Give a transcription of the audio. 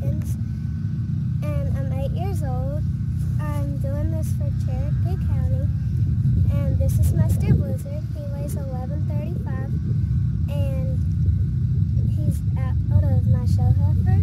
Hopkins, and I'm eight years old. I'm doing this for Cherokee County, and this is my blizzard. He weighs 1135, and he's out of my show heifer.